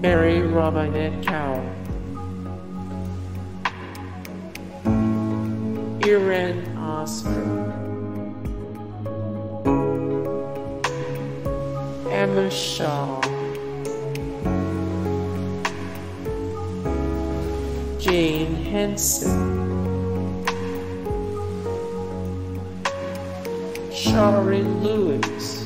Mary Robinette Kowal, Eren Ozker, Emma Shah, Jane Henson, Shari Lewis.